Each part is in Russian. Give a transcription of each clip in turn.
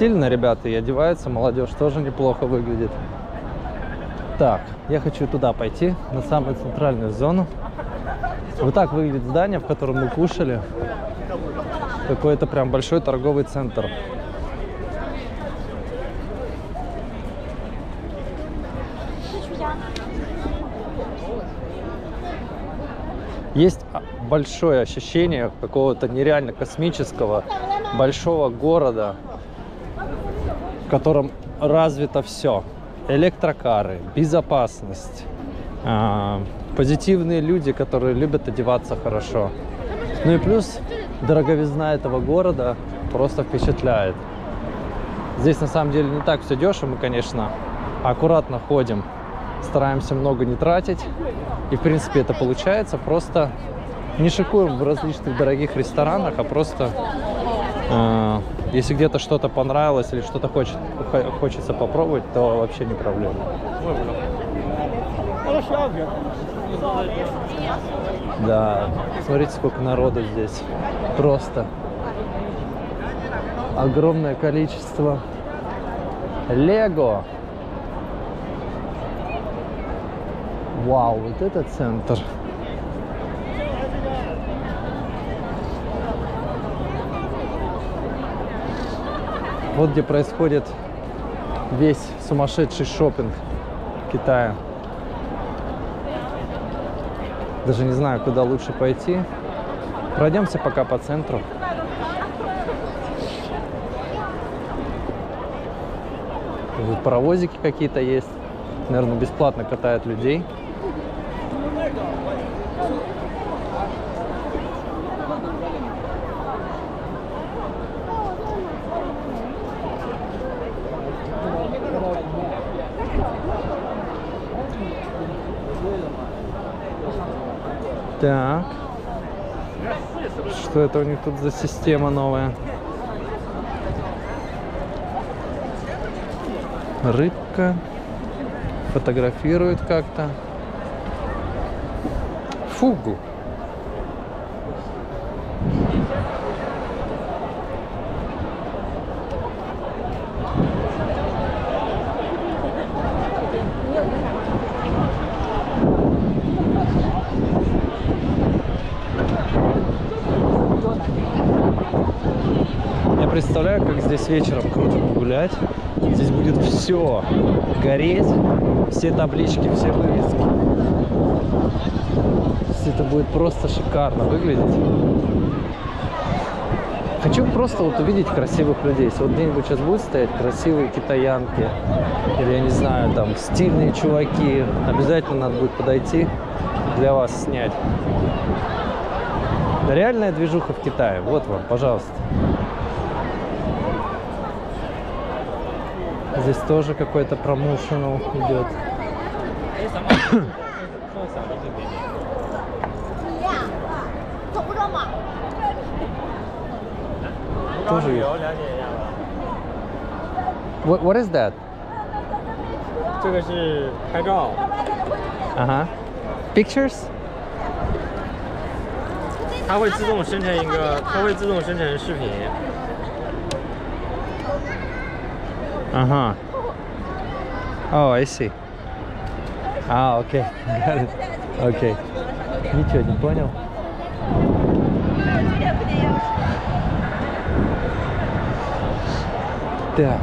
стильно ребята и одеваются, молодежь тоже неплохо выглядит. Так, я хочу туда пойти, на самую центральную зону. Вот так выглядит здание, в котором мы кушали. Какой-то прям большой торговый центр. Есть а, большое ощущение какого-то нереально космического большого города, в котором развито все. Электрокары, безопасность, а, позитивные люди, которые любят одеваться хорошо. Ну и плюс дороговизна этого города просто впечатляет. Здесь на самом деле не так все дешево, мы, конечно, аккуратно ходим, стараемся много не тратить. И, в принципе, это получается. Просто не шикуем в различных дорогих ресторанах, а просто если где-то что-то понравилось или что-то хочет, хочется попробовать, то вообще не проблема. Да, смотрите, сколько народу здесь. Просто огромное количество. Лего. Вау, вот это центр. Вот где происходит весь сумасшедший шопинг Китая. Даже не знаю, куда лучше пойти. Пройдемся пока по центру. Тут паровозики какие-то есть. Наверное, бесплатно катают людей. Так. Что это у них тут за система новая? Рыбка. Фотографирует как-то. Фугу. Я представляю, как здесь вечером круто погулять. Здесь будет все гореть, все таблички, все вывески. Это будет просто шикарно выглядеть. Хочу просто вот увидеть красивых людей. Если вот где-нибудь сейчас будут стоять красивые китаянки, или, я не знаю, там, стильные чуваки, обязательно надо будет подойти для вас снять. Реальная движуха в Китае. Вот вам, пожалуйста. Здесь тоже какой-то промоушенал идет. Тоже есть. What, what is that? 这个是拍照， Uh-huh. Pictures? 它会自动生成一个，它会自动生成视频。 Uh-huh. Oh, I see. А, окей. Got it. Окей. Ничего не понял. Так.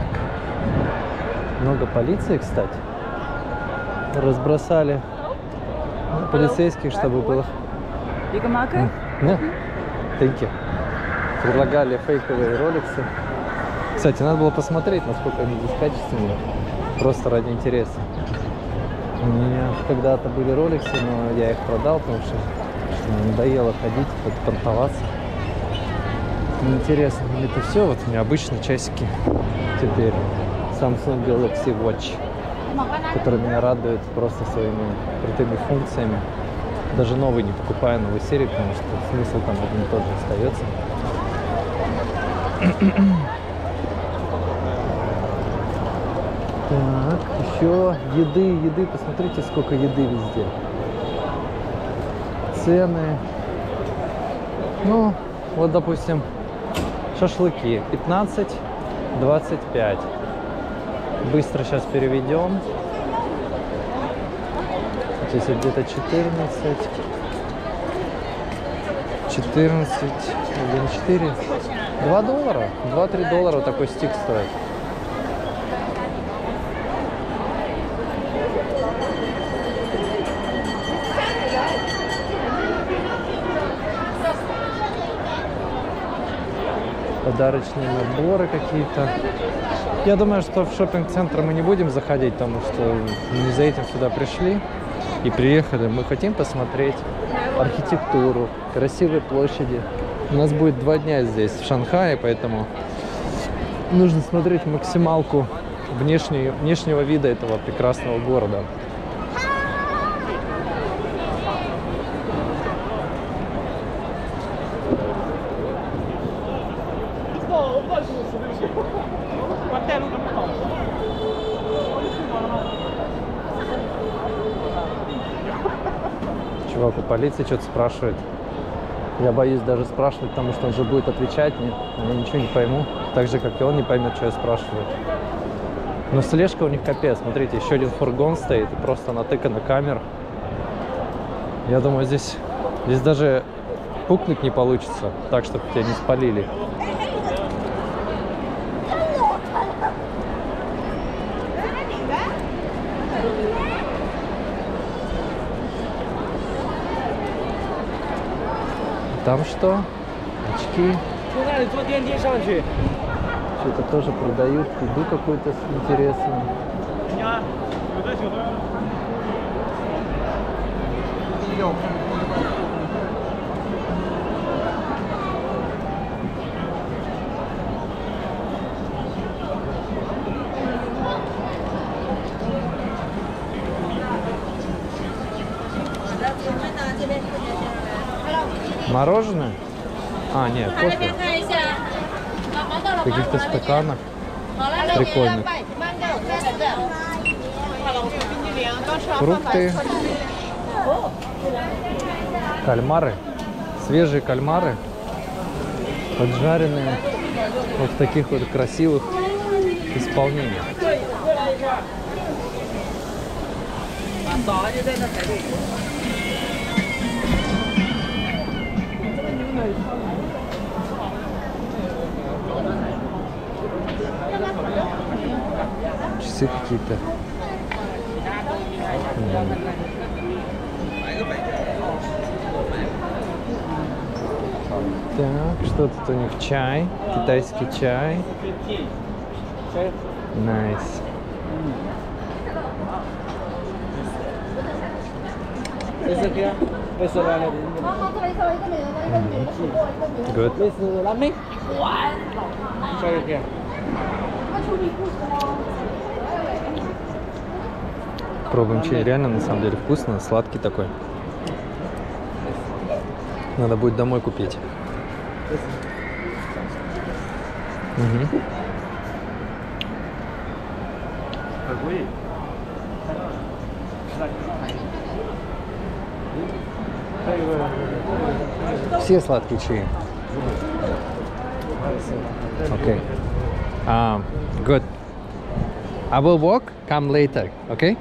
Много полиции, кстати. Разбросали полицейских, чтобы было... It? Да. Thank you. Предлагали фейковые роликсы. Кстати, надо было посмотреть, насколько они здесь качественные. Просто ради интереса. У меня когда-то были роликсы, но я их продал, потому что, что надоело ходить, понтоваться. Неинтересно. Это все вот у меня обычные часики теперь. Samsung Galaxy Watch, который меня радует просто своими крутыми функциями. Даже новый не покупаю, новую серию, потому что смысл там один и тот остается. Так, еще еды, еды. Посмотрите, сколько еды везде. Цены. Ну, вот, допустим, шашлыки 15, 25. Быстро сейчас переведем. Здесь где-то 14. 14, 1,4. 2 доллара. 2-3 доллара вот такой стик стоит. Подарочные наборы какие-то. Я думаю, что в шопинг-центр мы не будем заходить, потому что не за этим сюда пришли и приехали. Мы хотим посмотреть архитектуру, красивые площади. У нас будет два дня здесь, в Шанхае, поэтому нужно смотреть максималку внешней, внешнего вида этого прекрасного города. Чувак у полиции что-то спрашивает. Я боюсь даже спрашивать, потому что он же будет отвечать мне. Я ничего не пойму. Так же, как и он не поймет, что я спрашиваю. Но слежка у них капец. Смотрите, еще один фургон стоит и просто натыкана камер. Я думаю, здесь, здесь даже пукнуть не получится, так, чтобы тебя не спалили. там что? Очки. Что-то тоже продают, еду какую-то с интересом. Thank you. Мороженое? А, нет, кофе. В каких-то стаканах. Прикольно. Фрукты. Кальмары. Свежие кальмары. Поджаренные. Вот в таких вот красивых исполнениях. Часы какие-то. Так, что тут у них? Чай, китайский чай. Nice. Good. Пробуем чай. Реально, на самом деле, вкусно. Сладкий такой. Надо будет домой купить. 贵。Все сладкие чаи. Okay. Um, good. I will walk. Come later. Okay.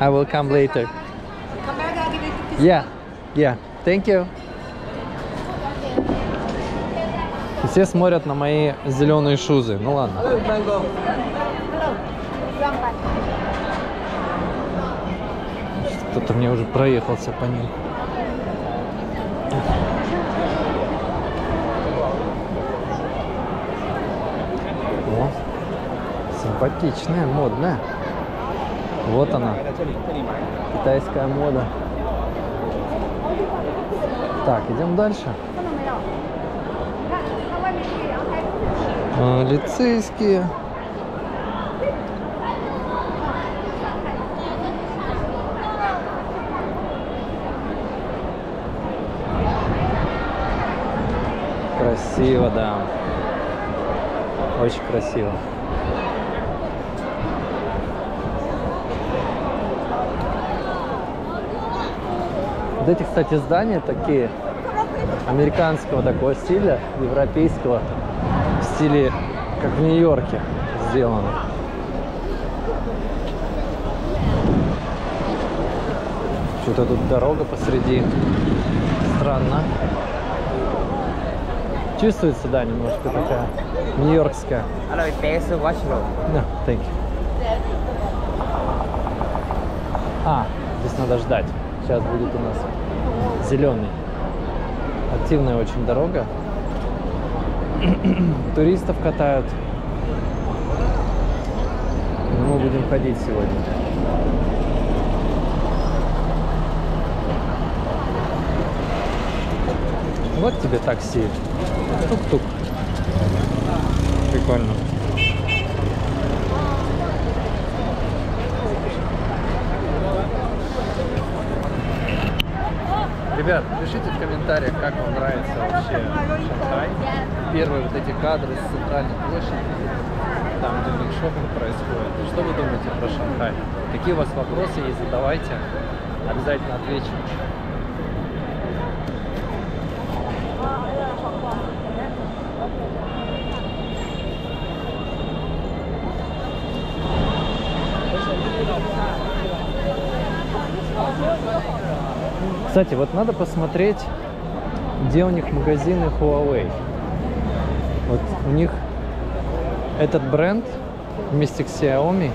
I will come later. Yeah. Yeah. Thank you. И Все смотрят на мои зеленые шузы. Ну ладно. Кто-то мне уже проехался по ним. О, симпатичная, модная. Вот она, китайская мода. Так, идем дальше. А, лицейские. Красиво, да. Очень красиво. Вот эти, кстати, здания такие американского такого стиля, европейского, в стиле как в Нью-Йорке сделано. Что-то тут дорога посреди. Странно. Чувствуется, да, немножко такая нью-йоркская. No, thank you. А, здесь надо ждать. Сейчас будет у нас зеленый. Активная очень дорога. Туристов катают. Мы будем ходить сегодня. Вот тебе такси. Тук-тук. Прикольно. Ребят, пишите в комментариях, как вам нравится вообще Шанхай. Первые вот эти кадры с центральной площади, там, где шопинг происходит. Что вы думаете про Шанхай? Какие у вас вопросы есть, задавайте. Обязательно отвечу. Кстати, вот надо посмотреть, где у них магазины Huawei. Вот у них этот бренд вместе с Xiaomi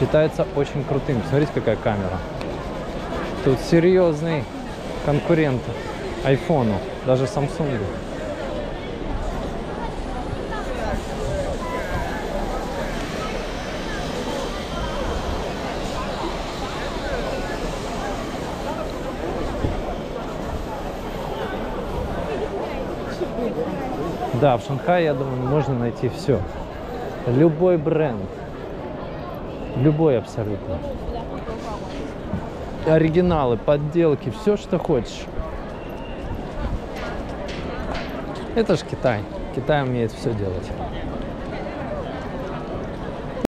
считается очень крутым. Смотрите, какая камера. Тут серьезный конкурент айфону, даже Samsung. Да, в Шанхае, я думаю, можно найти все. Любой бренд. Любой абсолютно. Оригиналы, подделки, все, что хочешь. Это ж Китай. Китай умеет все делать.